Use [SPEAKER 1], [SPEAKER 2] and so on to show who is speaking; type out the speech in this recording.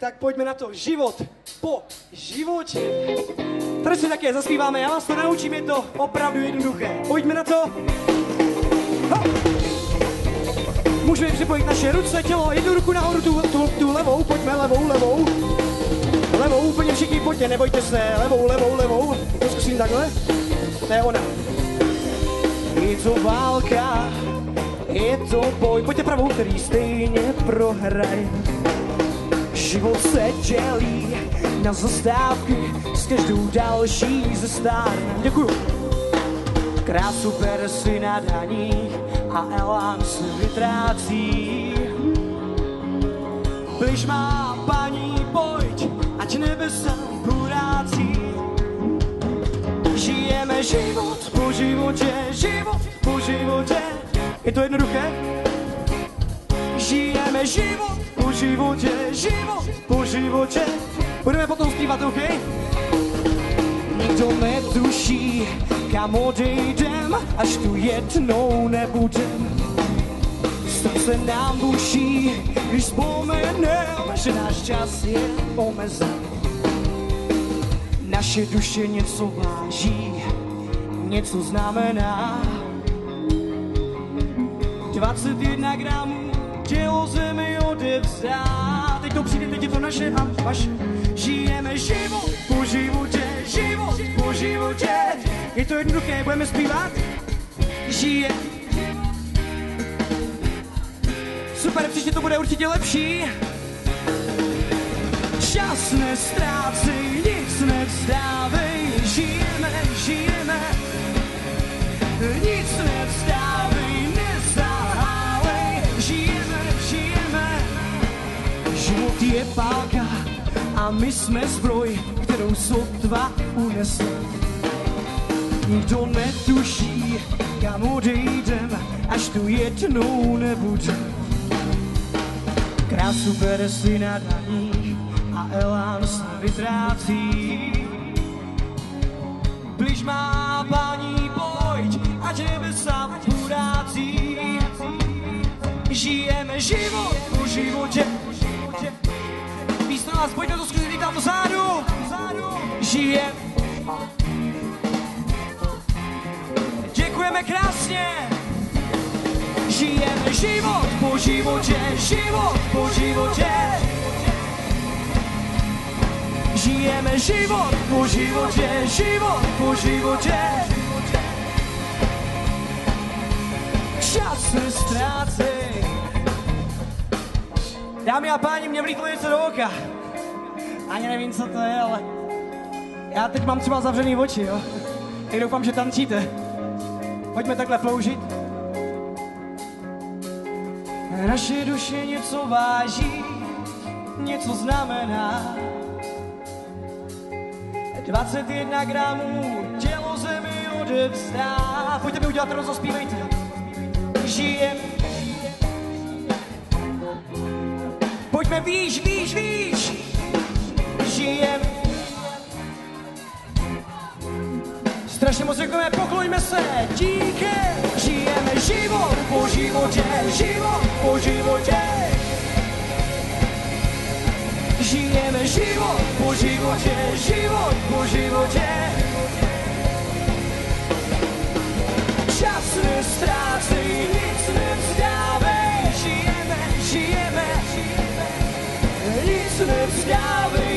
[SPEAKER 1] Tak pojďme na to. Život po životě. Tady si také zaspíváme, já vás to naučím, je to opravdu jednoduché. Pojďme na to. Hop. Můžeme připojit naše ruce, tělo, jednu ruku nahoru, tu, tu, tu levou, pojďme levou, levou. Levou, úplně všichni, pojďte, nebojte se, levou, levou, levou. To zkusím takhle. To je ona. Je to válka, je to boj, pojďte pravou, který stejně prohraj. Život se dělí na zastávky s každou další ze stárne. Děkuju. Krásu bere si na daních a elán se vytrácí. Bliž má paní, pojď, ať nebesa burácí. Žijeme život po životě, život po životě. Je to jednoduché? Žijeme život po životě, život po životě. Budeme potom zpívat, OK? Nikdo netuší, kam odejdem, až tu jednou nebudem. Srdce nám buší, když vzpomenem, že náš čas je omezen. Naše duše něco váží, něco znamená. 21 gramů tělo zemi odevzdá. Teď to přijde, teď je to naše a vaše. Žijeme život po životě, život po životě. Je to jednoduché, budeme zpívat? Žije. Super, příště to bude určitě lepší. Čas nestrácej, nic nevzdávej, žijeme, žijeme. Nic nevzdávej, je pálka a my jsme zbroj, kterou sotva unese. Nikdo netuší, kam odejdem, až tu jednou nebudem. Krásu bere si na daních a elán se vytrácí. Bliž má paní, pojď, ať nebesa burácí. Žijeme život po životě. Nás, pojďme to zkusit tam vzadu. Žijeme. Děkujeme krásně. Žijeme život po životě, život po životě. Žijeme život po životě, život po životě. Čas se ztrácej. Dámy a páni, mě vlítlo něco do oka. Ani nevím, co to je, ale já teď mám třeba zavřený oči, jo. Tak doufám, že tančíte. Pojďme takhle floužit. Naše duše něco váží, něco znamená. 21 gramů tělo zemi odevzdá. Pojďte mi udělat to, zaspívejte. Žijem. Pojďme výš, výš, výš. Žijem. Strašně moc děkujeme, poklojme se, díky. Žijeme život po životě, život po životě. Žijeme život po životě, život po životě. Čas nestrácej, nic nevzdávej. Žijeme, žijeme, nic nevzdávej, ne